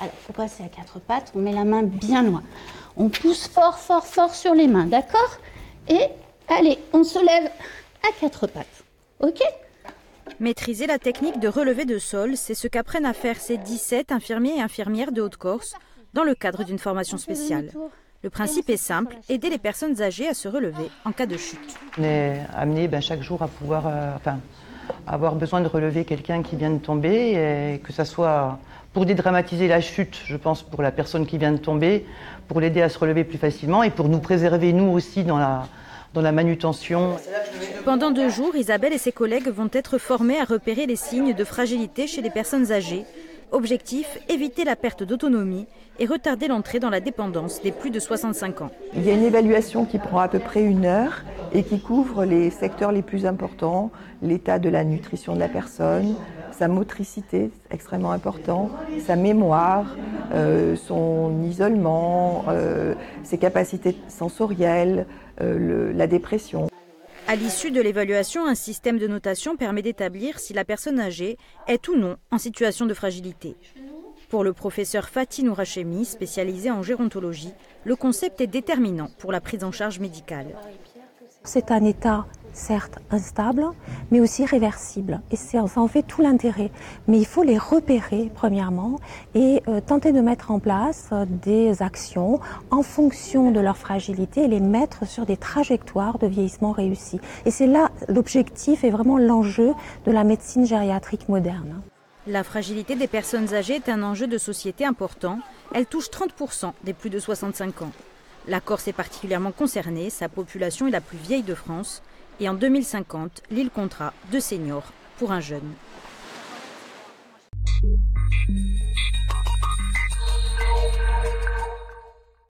Alors, pour passer à quatre pattes, on met la main bien loin. On pousse fort, fort, fort sur les mains, d'accord? Et allez, on se lève à quatre pattes. OK? Maîtriser la technique de relevé de sol, c'est ce qu'apprennent à faire ces 17 infirmiers et infirmières de Haute-Corse dans le cadre d'une formation spéciale. Le principe est simple, aider les personnes âgées à se relever en cas de chute. On est amené ben, chaque jour à pouvoir euh, enfin, avoir besoin de relever quelqu'un qui vient de tomber, et que ce soit pour dédramatiser la chute, je pense, pour la personne qui vient de tomber, pour l'aider à se relever plus facilement et pour nous préserver, nous aussi, dans la, dans la manutention. Pendant deux jours, Isabelle et ses collègues vont être formés à repérer les signes de fragilité chez les personnes âgées. Objectif, éviter la perte d'autonomie et retarder l'entrée dans la dépendance des plus de 65 ans. Il y a une évaluation qui prend à peu près une heure et qui couvre les secteurs les plus importants, l'état de la nutrition de la personne, sa motricité, extrêmement important, sa mémoire, euh, son isolement, euh, ses capacités sensorielles, euh, la dépression. À l'issue de l'évaluation, un système de notation permet d'établir si la personne âgée est ou non en situation de fragilité. Pour le professeur Fatih Nourachemi, spécialisé en gérontologie, le concept est déterminant pour la prise en charge médicale. C'est un état certes instable, mais aussi réversible. Et ça en fait tout l'intérêt. Mais il faut les repérer, premièrement, et euh, tenter de mettre en place euh, des actions en fonction de leur fragilité et les mettre sur des trajectoires de vieillissement réussi. Et c'est là l'objectif et vraiment l'enjeu de la médecine gériatrique moderne. La fragilité des personnes âgées est un enjeu de société important. Elle touche 30% des plus de 65 ans. La Corse est particulièrement concernée, sa population est la plus vieille de France et en 2050, l'île comptera deux seniors pour un jeune.